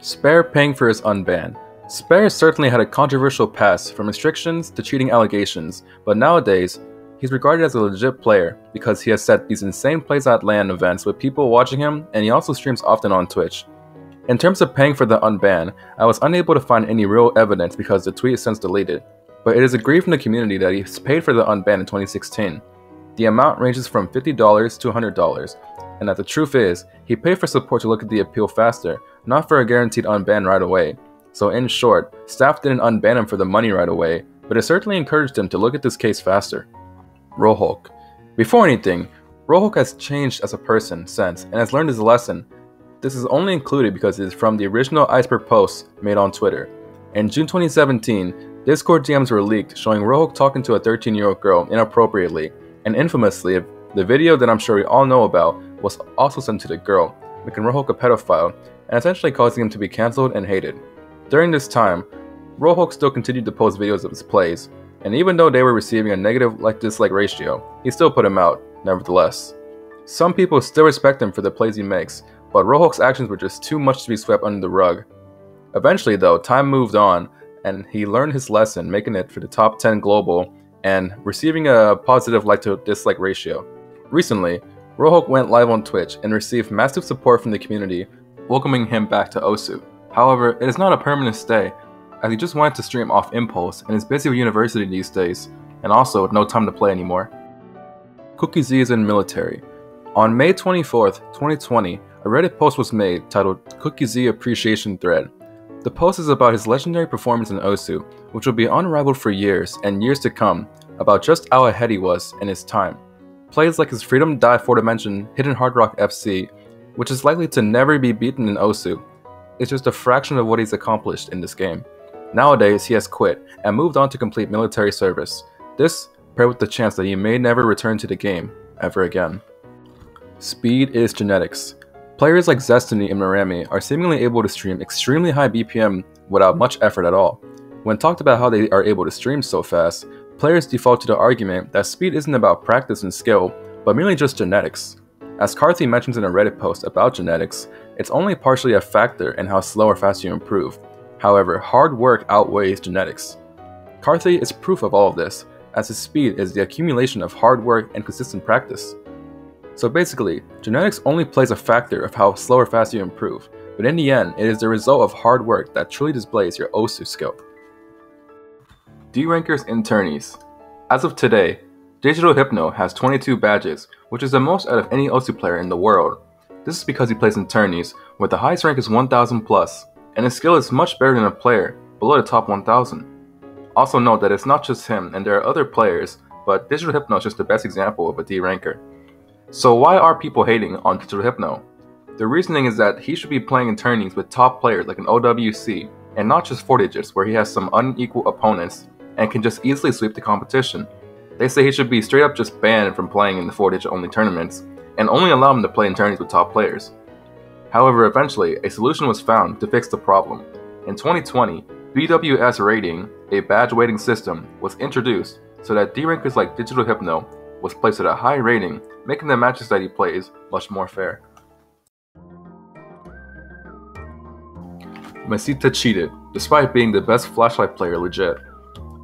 Spare paying for his unban. Spare certainly had a controversial past, from restrictions to cheating allegations, but nowadays, he's regarded as a legit player because he has set these insane plays at LAN events with people watching him, and he also streams often on Twitch. In terms of paying for the unban, I was unable to find any real evidence because the tweet is since deleted, but it is agreed from the community that he's paid for the unban in 2016. The amount ranges from $50 to $100, and that the truth is, he paid for support to look at the appeal faster, not for a guaranteed unban right away. So in short, staff didn't unban him for the money right away, but it certainly encouraged him to look at this case faster. Rohulk. Before anything, Rohulk has changed as a person since and has learned his lesson. This is only included because it is from the original iceberg post made on Twitter. In June 2017, Discord DMs were leaked showing Rohulk talking to a 13 year old girl inappropriately, and infamously, the video that I'm sure we all know about was also sent to the girl, making Rohulk a pedophile and essentially causing him to be cancelled and hated. During this time, Rohulk still continued to post videos of his plays, and even though they were receiving a negative like dislike ratio, he still put them out, nevertheless. Some people still respect him for the plays he makes, but Rohulk's actions were just too much to be swept under the rug. Eventually, though, time moved on, and he learned his lesson, making it for the top 10 global and receiving a positive like to dislike ratio. Recently, Rohulk went live on Twitch and received massive support from the community, welcoming him back to Osu. However, it is not a permanent stay, as he just wanted to stream off impulse and is busy with university these days, and also with no time to play anymore. Cookiezi is in military. On May 24th, 2020, a Reddit post was made titled Cookiezi Appreciation Thread. The post is about his legendary performance in Osu, which will be unrivaled for years and years to come, about just how ahead he was in his time. Plays like his Freedom Dive 4 Dimension Hidden Hard Rock FC, which is likely to never be beaten in Osu, It's just a fraction of what he's accomplished in this game. Nowadays, he has quit and moved on to complete military service. This, paired with the chance that he may never return to the game ever again. Speed is genetics. Players like Zestiny and Merami are seemingly able to stream extremely high BPM without much effort at all. When talked about how they are able to stream so fast, players default to the argument that speed isn't about practice and skill, but merely just genetics. As Karthy mentions in a Reddit post about genetics, it's only partially a factor in how slow or fast you improve. However, hard work outweighs genetics. Karthy is proof of all of this, as his speed is the accumulation of hard work and consistent practice. So basically, genetics only plays a factor of how slow or fast you improve, but in the end, it is the result of hard work that truly displays your OSU skill. Derankers and Tourneys. As of today, Digital Hypno has 22 badges, which is the most out of any OSU player in the world. This is because he plays in tourneys, where the highest rank is 1000 plus, and his skill is much better than a player below the top 1000. Also note that it's not just him, and there are other players, but Digital Hypno is just the best example of a deranker. So why are people hating on Digital Hypno? The reasoning is that he should be playing in tourneys with top players like an OWC, and not just 4 digits where he has some unequal opponents and can just easily sweep the competition. They say he should be straight up just banned from playing in the 4 digit only tournaments, and only allow him to play in tournaments with top players. However, eventually, a solution was found to fix the problem. In 2020, BWS Rating, a badge weighting system, was introduced so that derankers like Digital Hypno was placed at a high rating, making the matches that he plays much more fair. Masita cheated, despite being the best flashlight player legit.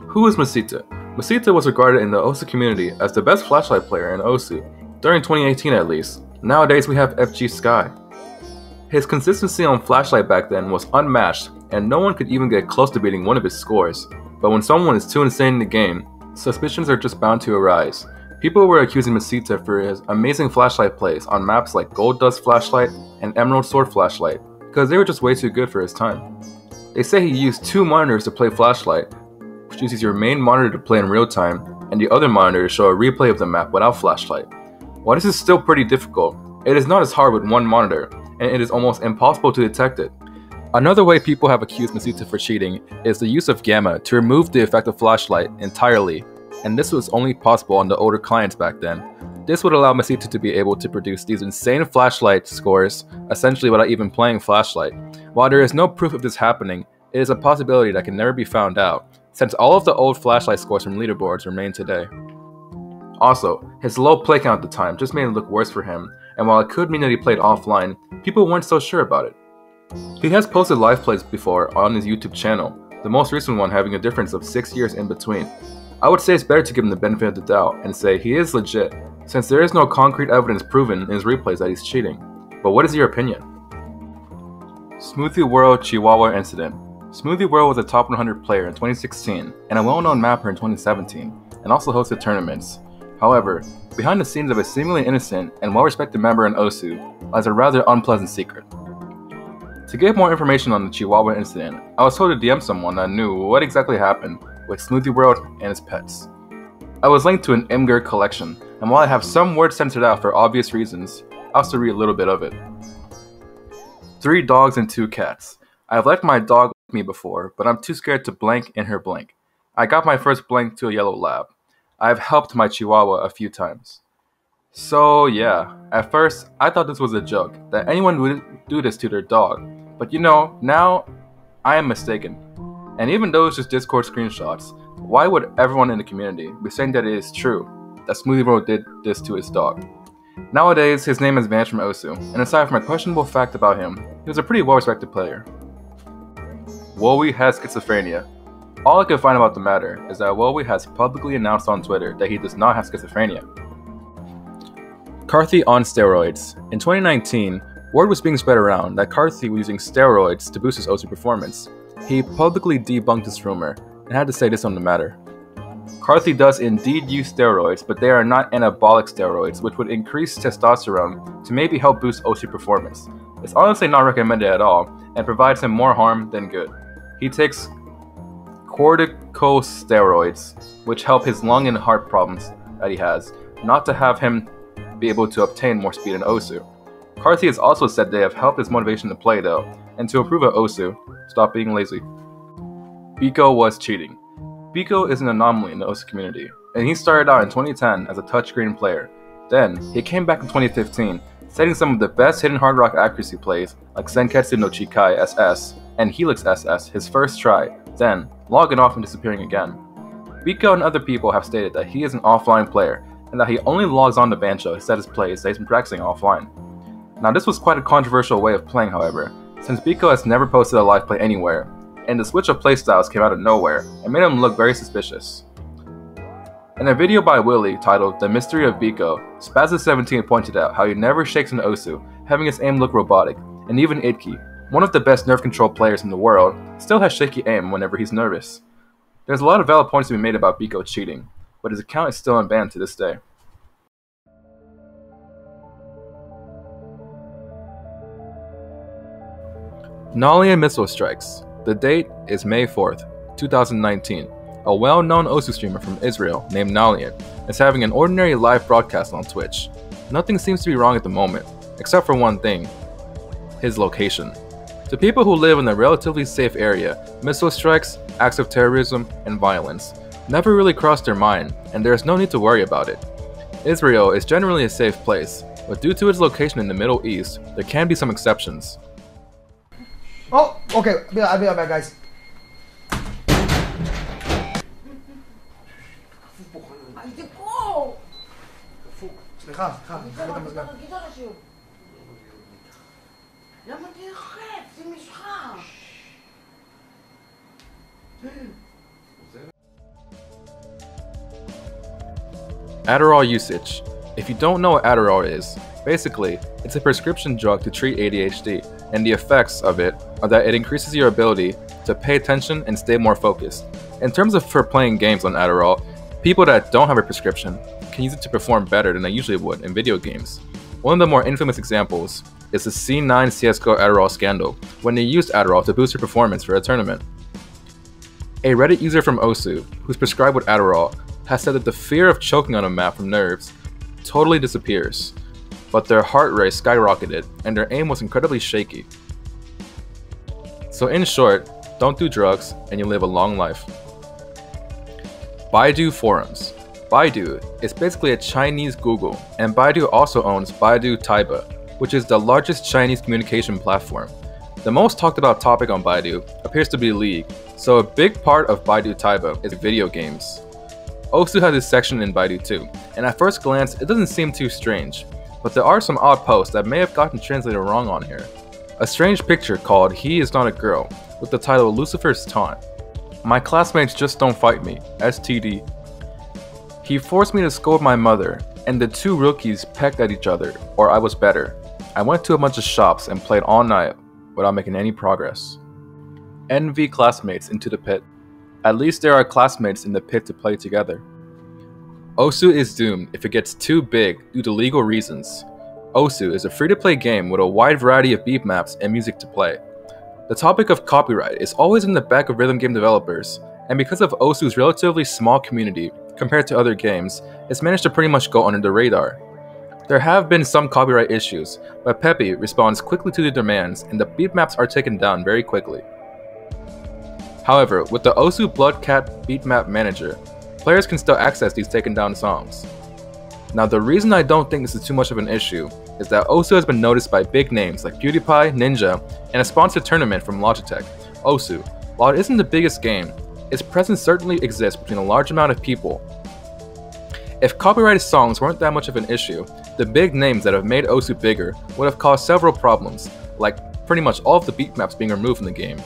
Who is Masita? Masita was regarded in the OSU community as the best flashlight player in OSU, during 2018 at least. Nowadays we have FG Sky. His consistency on flashlight back then was unmatched, and no one could even get close to beating one of his scores. But when someone is too insane in the game, suspicions are just bound to arise. People were accusing Masita for his amazing flashlight plays on maps like Gold Dust Flashlight and Emerald Sword Flashlight, because they were just way too good for his time. They say he used two monitors to play flashlight, which uses your main monitor to play in real time, and the other monitor to show a replay of the map without flashlight. While this is still pretty difficult, it is not as hard with one monitor, and it is almost impossible to detect it. Another way people have accused Masita for cheating is the use of Gamma to remove the effect of flashlight entirely, and this was only possible on the older clients back then. This would allow Masita to be able to produce these insane flashlight scores essentially without even playing flashlight. While there is no proof of this happening, it is a possibility that can never be found out, since all of the old flashlight scores from leaderboards remain today. Also, his low play count at the time just made it look worse for him, and while it could mean that he played offline, people weren't so sure about it. He has posted live plays before on his YouTube channel, the most recent one having a difference of 6 years in between. I would say it's better to give him the benefit of the doubt and say he is legit, since there is no concrete evidence proven in his replays that he's cheating. But what is your opinion? Smoothie World Chihuahua Incident Smoothie World was a top 100 player in 2016 and a well known mapper in 2017, and also hosted tournaments. However, behind the scenes of a seemingly innocent and well respected member in Osu lies a rather unpleasant secret. To get more information on the Chihuahua incident, I was told to DM someone that knew what exactly happened with Smoothie World and his pets. I was linked to an Imgur collection, and while I have some words censored out for obvious reasons, I also read a little bit of it. Three dogs and two cats. I have left my dog me before, but I'm too scared to blank in her blank. I got my first blank to a yellow lab. I have helped my chihuahua a few times. So yeah, at first I thought this was a joke, that anyone would do this to their dog, but you know, now I am mistaken. And even though it's just Discord screenshots, why would everyone in the community be saying that it is true that Smoothie Bro did this to his dog? Nowadays, his name is vanished from Osu, and aside from a questionable fact about him, he was a pretty well respected player. Wowie has schizophrenia. All I can find about the matter is that Wowie has publicly announced on Twitter that he does not have schizophrenia. Karthy on steroids. In 2019, Word was being spread around that Karthy was using steroids to boost his OC performance. He publicly debunked this rumor and had to say this on the matter. Karthy does indeed use steroids, but they are not anabolic steroids, which would increase testosterone to maybe help boost OC performance. It's honestly not recommended at all and provides him more harm than good. He takes corticosteroids, which help his lung and heart problems that he has, not to have him be able to obtain more speed in Osu. Karthy has also said they have helped his motivation to play though, and to improve at Osu, stop being lazy. Biko was cheating. Biko is an anomaly in the Osu community, and he started out in 2010 as a touchscreen player. Then, he came back in 2015, setting some of the best hidden hard rock accuracy plays like Senketsu no Chikai SS and Helix SS his first try, then logging off and disappearing again. Biko and other people have stated that he is an offline player and that he only logs on to Bancho to set his plays that he's been practicing offline. Now, this was quite a controversial way of playing, however, since Biko has never posted a live play anywhere, and the switch of playstyles came out of nowhere and made him look very suspicious. In a video by Willie titled The Mystery of Biko, Spazza17 pointed out how he never shakes an Osu, having his aim look robotic, and even idke, one of the best nerve control players in the world, still has shaky aim whenever he's nervous. There's a lot of valid points to be made about Biko cheating, but his account is still unbanned to this day. Nalian missile strikes. The date is May 4th, 2019. A well known Osu streamer from Israel named Nalian is having an ordinary live broadcast on Twitch. Nothing seems to be wrong at the moment, except for one thing his location to people who live in a relatively safe area, missile strikes, acts of terrorism, and violence never really cross their mind, and there is no need to worry about it. Israel is generally a safe place, but due to its location in the Middle East, there can be some exceptions. Oh, okay, I'll be right back, guys. סליחה, סליחה, אני חייב את המזגן. למה תהיה אחר? Adderall usage. If you don't know what Adderall is, basically, it's a prescription drug to treat ADHD, and the effects of it are that it increases your ability to pay attention and stay more focused. In terms of for playing games on Adderall, people that don't have a prescription can use it to perform better than they usually would in video games. One of the more infamous examples is the C9 CSGO Adderall scandal, when they used Adderall to boost their performance for a tournament. A Reddit user from Osu, who's prescribed with Adderall, has said that the fear of choking on a map from nerves totally disappears, but their heart rate skyrocketed and their aim was incredibly shaky. So, in short, don't do drugs and you live a long life. Baidu Forums. Baidu is basically a Chinese Google, and Baidu also owns Baidu Tieba, which is the largest Chinese communication platform. The most talked about topic on Baidu appears to be League, so a big part of Baidu Tieba is video games. Osu has this section in Baidu too, and at first glance it doesn't seem too strange, but there are some odd posts that may have gotten translated wrong on here. a strange picture called He Is Not a Girl, with the title Lucifer's Taunt. My classmates just don't fight me, STD. He forced me to scold my mother, and the two rookies pecked at each other, or I was better. I went to a bunch of shops and played all night without making any progress. Envy classmates into the pit. At least there are classmates in the pit to play together. Osu is doomed if it gets too big due to legal reasons. Osu is a free to play game with a wide variety of beat maps and music to play. The topic of copyright is always in the back of rhythm game developers, and because of Osu's relatively small community compared to other games, it's managed to pretty much go under the radar. There have been some copyright issues, but Peppy responds quickly to the demands and the beat maps are taken down very quickly. However, with the Osu Bloodcat Beatmap Manager, players can still access these taken down songs. Now the reason I don't think this is too much of an issue is that Osu has been noticed by big names like PewDiePie, Ninja, and a sponsored tournament from Logitech. Osu, while it isn't the biggest game, its presence certainly exists between a large amount of people. If copyrighted songs weren't that much of an issue, the big names that have made Osu bigger would have caused several problems, like pretty much all of the beat maps being removed from the game.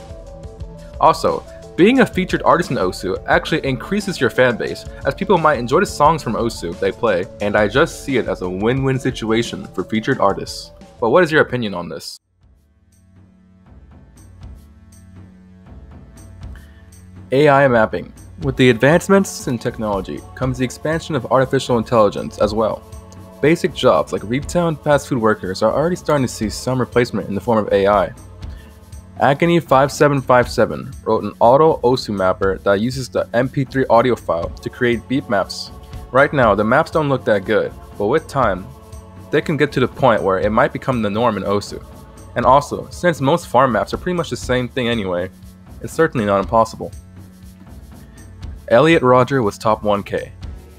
Also, being a featured artist in Osu actually increases your fanbase, as people might enjoy the songs from Osu they play, and I just see it as a win-win situation for featured artists. But what is your opinion on this? AI mapping. With the advancements in technology comes the expansion of artificial intelligence as well. Basic jobs like retail and fast food workers are already starting to see some replacement in the form of AI. Agony5757 wrote an auto OSU mapper that uses the MP3 audio file to create beat maps. Right now, the maps don't look that good, but with time, they can get to the point where it might become the norm in OSU. And also, since most farm maps are pretty much the same thing anyway, it's certainly not impossible. Elliot Rodger was top 1k.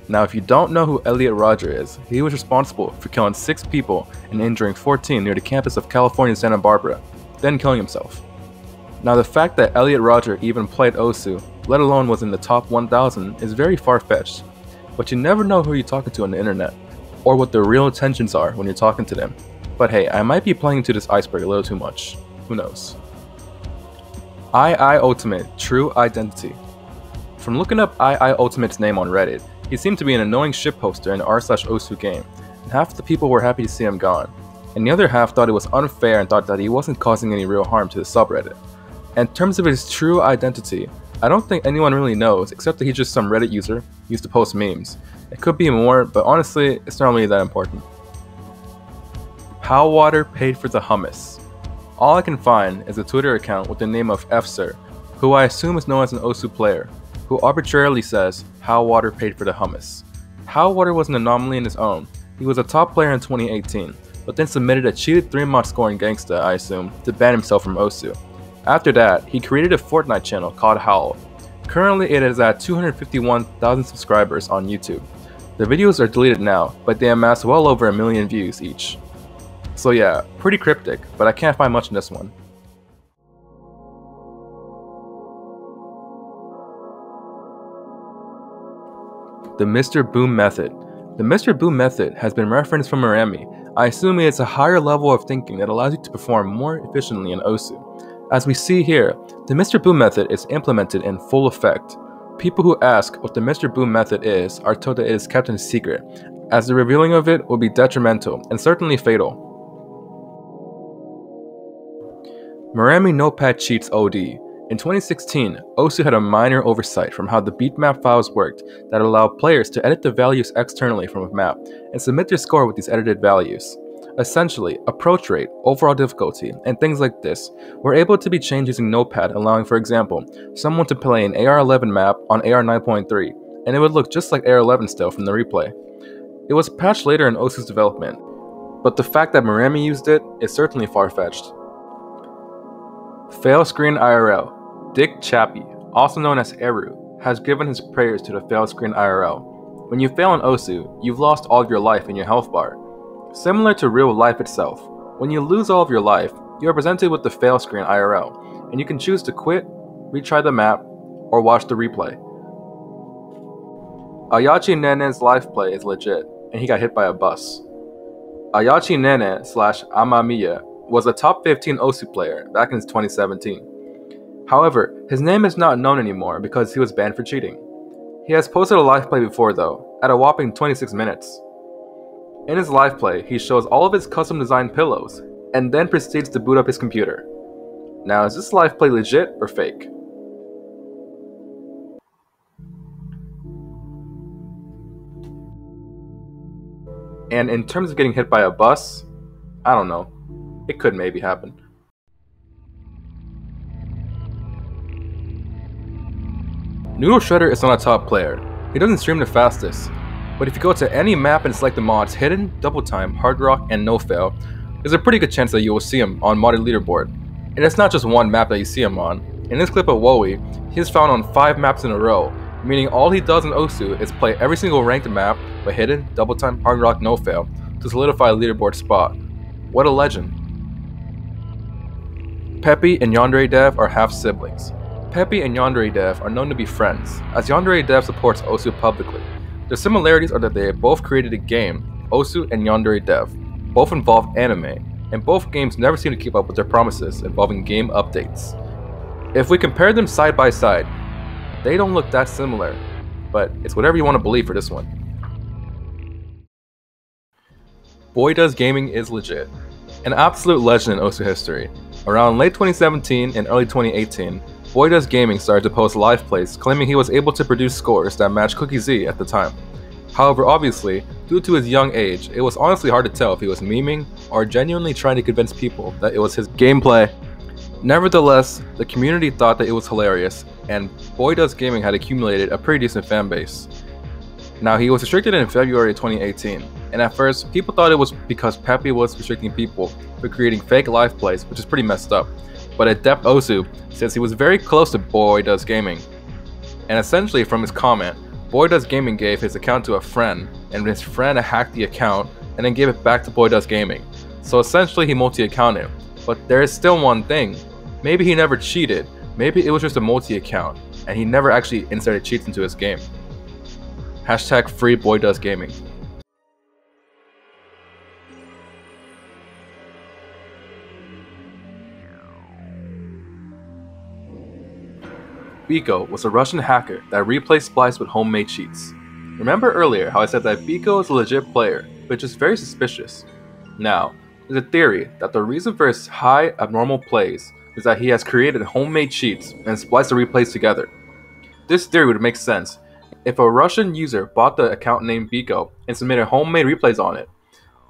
Now if you don't know who Elliot Rodger is, he was responsible for killing 6 people and injuring 14 near the campus of California Santa Barbara, then killing himself. Now the fact that Elliot Rodger even played Osu, let alone was in the top 1000, is very far-fetched. But you never know who you're talking to on the internet, or what their real intentions are when you're talking to them. But hey, I might be playing into this iceberg a little too much. Who knows? II Ultimate True Identity. From looking up II Ultimate's name on Reddit, he seemed to be an annoying shitposter in the r slash osu game, and half the people were happy to see him gone, and the other half thought it was unfair and thought that he wasn't causing any real harm to the subreddit. In terms of his true identity, I don't think anyone really knows, except that he's just some Reddit user used to post memes. It could be more, but honestly, it's not really that important. How Water paid for the hummus. All I can find is a Twitter account with the name of FSir, who I assume is known as an Osu player, who arbitrarily says How Water paid for the hummus. How Water was an anomaly in his own. He was a top player in 2018, but then submitted a cheated 3-month scoring gangsta, I assume, to ban himself from Osu. After that, he created a Fortnite channel called Howl. Currently it is at 251,000 subscribers on YouTube. The videos are deleted now, but they amass well over a million views each. So yeah, pretty cryptic, but I can't find much in this one. The Mr. Boom Method The Mr. Boom Method has been referenced from Merami. I assume it's a higher level of thinking that allows you to perform more efficiently in OSU. As we see here, the Mr. Boom method is implemented in full effect. People who ask what the Mr. Boom method is are told that it is kept in secret, as the revealing of it will be detrimental and certainly fatal. Merami Notepad Cheats OD. In 2016, OSU had a minor oversight from how the beatmap files worked that allowed players to edit the values externally from a map and submit their score with these edited values. Essentially, approach rate, overall difficulty, and things like this were able to be changed using Notepad, allowing, for example, someone to play an AR11 map on AR 9.3, and it would look just like AR11 still from the replay. It was patched later in OSU's development, but the fact that Merami used it is certainly far-fetched. Fail Screen IRL Dick Chappie, also known as Eru, has given his prayers to the Fail Screen IRL. When you fail in OSU, you've lost all of your life in your health bar, Similar to real life itself, when you lose all of your life, you are presented with the fail screen IRL, and you can choose to quit, retry the map, or watch the replay. Ayachi Nene's life play is legit, and he got hit by a bus. Ayachi Nene slash Amamiya was a top 15 OSU player back in 2017. However, his name is not known anymore because he was banned for cheating. He has posted a live play before though, at a whopping 26 minutes. In his live play, he shows all of his custom designed pillows, and then proceeds to boot up his computer. Now, is this live play legit or fake? And in terms of getting hit by a bus, I don't know. It could maybe happen. Noodle Shredder is not a top player. He doesn't stream the fastest. But if you go to any map and select the mods Hidden, Double Time, Hard Rock, and No Fail, there's a pretty good chance that you will see him on modded leaderboard. And it's not just one map that you see him on. In this clip of Wowie, he is found on 5 maps in a row, meaning all he does in Osu is play every single ranked map but Hidden, Double Time, Hard Rock, No Fail to solidify a leaderboard spot. What a legend. Peppy and Yandere Dev are half siblings. Peppy and Yandere Dev are known to be friends, as Yandere Dev supports Osu publicly. The similarities are that they both created a game, Osu and Yandere Dev. Both involve anime, and both games never seem to keep up with their promises involving game updates. If we compare them side by side, they don't look that similar, but it's whatever you want to believe for this one. Boy Does Gaming is legit. An absolute legend in Osu history. Around late 2017 and early 2018, Boy Does Gaming started to post live plays claiming he was able to produce scores that matched Cookiezi at the time. However, obviously, due to his young age, it was honestly hard to tell if he was memeing or genuinely trying to convince people that it was his gameplay. Nevertheless, the community thought that it was hilarious, and Boy Does Gaming had accumulated a pretty decent fan base. Now, he was restricted in February 2018, and at first, people thought it was because Peppy was restricting people for creating fake live plays, which is pretty messed up. But Adept Osu says he was very close to Boy Does Gaming. And essentially, from his comment, Boy Does Gaming gave his account to a friend, and his friend hacked the account and then gave it back to Boy Does Gaming. So essentially, he multi accounted. But there is still one thing. Maybe he never cheated, maybe it was just a multi account, and he never actually inserted cheats into his game. Hashtag free boy does gaming. Biko was a Russian hacker that replaced Splyce with homemade cheats. Remember earlier how I said that Biko is a legit player, which is very suspicious. Now, there's a theory that the reason for his high abnormal plays is that he has created homemade cheats and spliced the replays together. This theory would make sense if a Russian user bought the account named Biko and submitted homemade replays on it.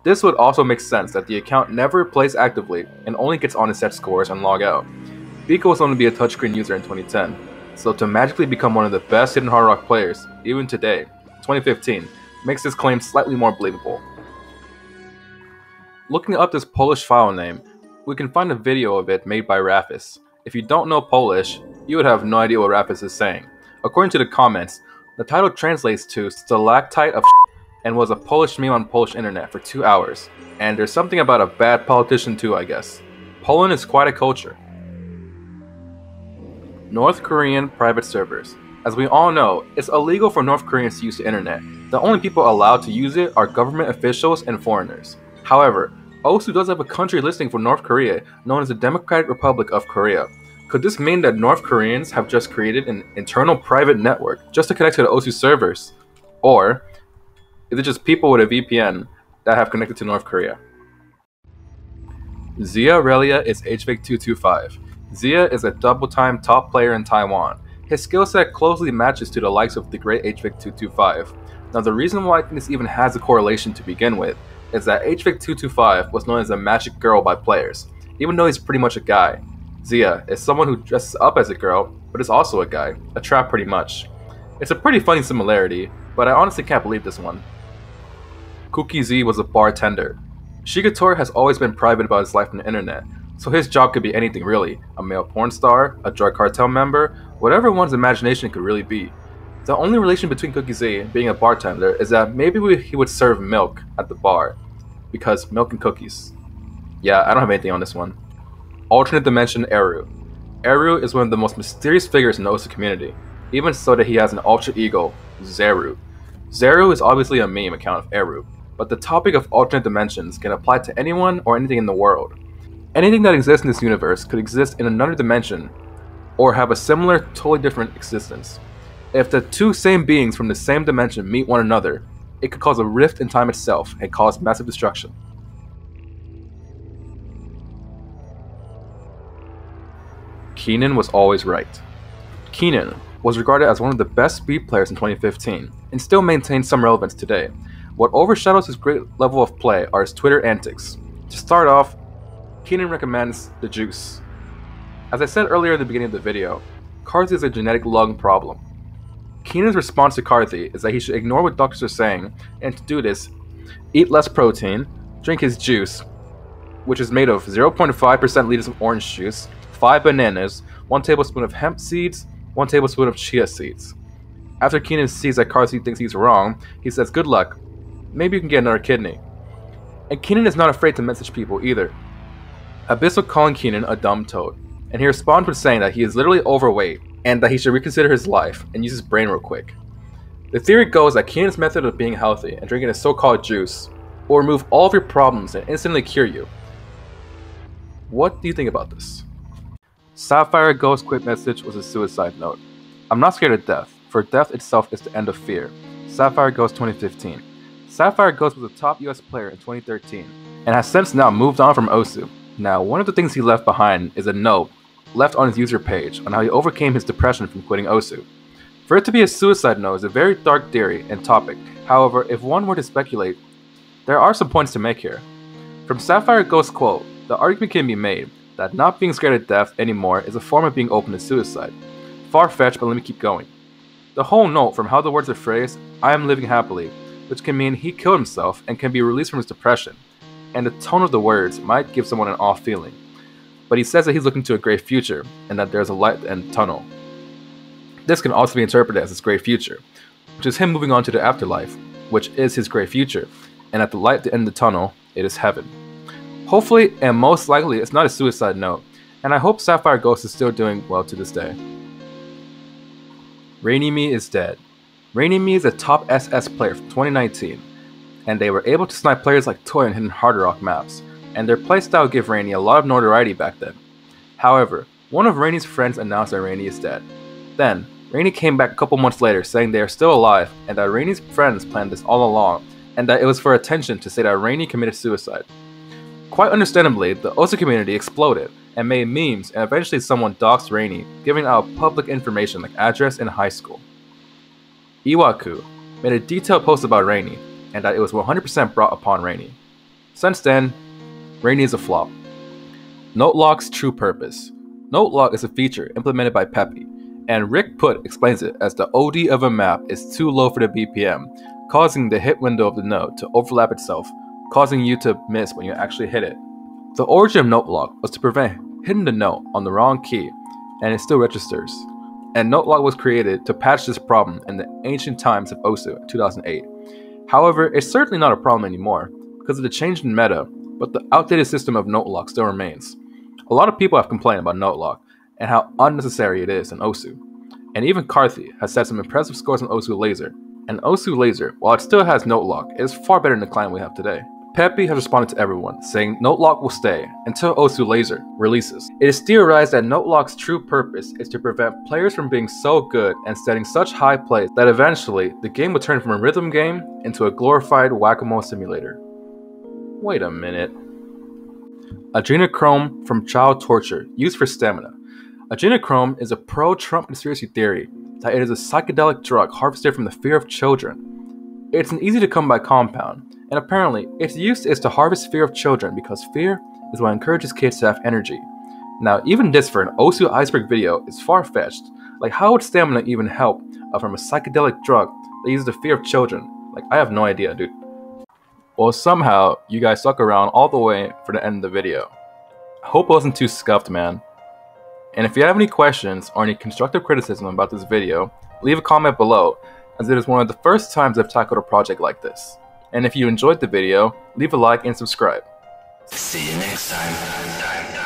This would also make sense that the account never plays actively and only gets on to set scores and log out. Biko was known to be a touchscreen user in 2010, so to magically become one of the best hidden hard rock players, even today, 2015, makes this claim slightly more believable. Looking up this Polish file name, we can find a video of it made by Rafis. If you don't know Polish, you would have no idea what Rafis is saying. According to the comments, the title translates to Stalactite of and was a Polish meme on Polish internet for two hours. And there's something about a bad politician too, I guess. Poland is quite a culture. North Korean private servers. As we all know, it's illegal for North Koreans to use the internet. The only people allowed to use it are government officials and foreigners. However, OSU does have a country listing for North Korea known as the Democratic Republic of Korea, could this mean that North Koreans have just created an internal private network just to connect to the OSU servers? Or is it just people with a VPN that have connected to North Korea? Zia Relia is hvick225. Zia is a double time top player in Taiwan. His skill set closely matches to the likes of the great hvick225. Now, the reason why this even has a correlation to begin with is that hvick225 was known as a magic girl by players, even though he's pretty much a guy. Zia is someone who dresses up as a girl, but is also a guy, a trap pretty much. It's a pretty funny similarity, but I honestly can't believe this one. Cookiezi was a bartender. Shigetora has always been private about his life on the internet, so his job could be anything really a male porn star, a drug cartel member, whatever one's imagination could really be. The only relation between Cookiezi being a bartender is that maybe we, he would serve milk at the bar, because milk and cookies. Yeah, I don't have anything on this one. Alternate Dimension Eru. Eru is one of the most mysterious figures in the Osu community, even so that he has an alter ego, Zeru. Zeru is obviously a meme account of Eru, but the topic of alternate dimensions can apply to anyone or anything in the world. Anything that exists in this universe could exist in another dimension or have a similar, totally different existence. If the two same beings from the same dimension meet one another, it could cause a rift in time itself and cause massive destruction. Keenan was always right. Keenan was regarded as one of the best speed players in 2015 and still maintains some relevance today. What overshadows his great level of play are his Twitter antics. To start off, Keenan recommends the juice. As I said earlier in the beginning of the video, Karthy has a genetic lung problem. Keenan's response to Karthy is that he should ignore what doctors are saying, and to do this, eat less protein, drink his juice, which is made of 0.5% liters of orange juice, 5 bananas, 1 tablespoon of hemp seeds, 1 tablespoon of chia seeds. After Keenan sees that Karthy thinks he's wrong, he says, Good luck. Maybe you can get another kidney. And Keenan is not afraid to message people either. Abyssal calling Keenan a dumb toad, and he responds with saying that he is literally overweight and that he should reconsider his life and use his brain real quick. The theory goes that Keenan's method of being healthy and drinking a so called juice will remove all of your problems and instantly cure you. What do you think about this? Sapphire Ghost quit message was a suicide note. I'm not scared of death, for death itself is the end of fear. Sapphire Ghost 2015. Sapphire Ghost was a top US player in 2013 and has since now moved on from Osu. Now, one of the things he left behind is a note left on his user page on how he overcame his depression from quitting Osu. For it to be a suicide note is a very dark theory and topic. However, if one were to speculate, there are some points to make here. From Sapphire Ghost quote, the argument can be made that not being scared of death anymore is a form of being open to suicide. Far fetched, but let me keep going. The whole note, from how the words are phrased, I am living happily, which can mean he killed himself and can be released from his depression, and the tone of the words might give someone an off feeling but he says that he's looking to a great future and that there's a light the tunnel. This can also be interpreted as his great future, which is him moving on to the afterlife, which is his great future, and at the light the end of the tunnel, it is heaven. Hopefully, and most likely, it's not a suicide note, and I hope Sapphire Ghost is still doing well to this day. Rainy Me is dead. Rainy Me is a top SS player from 2019, and they were able to snipe players like Toy on hidden Hard Rock maps and their playstyle gave Rainy a lot of notoriety back then. However, one of Rainy's friends announced that Rainy is dead. Then, Rainy came back a couple months later saying they are still alive and that Rainy's friends planned this all along, and that it was for attention to say that Rainy committed suicide. Quite understandably, the Osu community exploded and made memes, and eventually someone doxed Rainy, giving out public information like address and high school. Iwaku made a detailed post about Rainy, and that it was 100% brought upon Rainy. Since then, Rainy is a flop. NoteLock's true purpose. NoteLock is a feature implemented by Peppy, and Rick Put explains it as the OD of a map is too low for the BPM, causing the hit window of the node to overlap itself, causing you to miss when you actually hit it. The origin of NoteLock was to prevent hitting the note on the wrong key, and it still registers. And NoteLock was created to patch this problem in the ancient times of Osu in 2008. However, it's certainly not a problem anymore because of the change in meta but the outdated system of note lock still remains. A lot of people have complained about note lock and how unnecessary it is in Osu. And even Karthy has set some impressive scores on Osu Laser. And Osu Laser, while it still has note lock, is far better than the client we have today. Peppy has responded to everyone, saying NoteLock will stay until Osu Laser releases. It is theorized that NoteLock's true purpose is to prevent players from being so good and setting such high plays that eventually the game would turn from a rhythm game into a glorified whack-a-mole simulator. Wait a minute. Adrenochrome from child torture, used for stamina. Adrenochrome is a pro Trump conspiracy theory that it is a psychedelic drug harvested from the fear of children. It's an easy to come by compound, and apparently, its use is to harvest fear of children because fear is what encourages kids to have energy. Now, even this for an Osu iceberg video is far fetched. Like, how would stamina even help uh, from a psychedelic drug that uses the fear of children? Like, I have no idea, dude. Well, somehow, you guys stuck around all the way for the end of the video. I hope it wasn't too scuffed, man. And if you have any questions or any constructive criticism about this video, leave a comment below, as it is one of the first times I've tackled a project like this. And if you enjoyed the video, leave a like and subscribe. See you next time.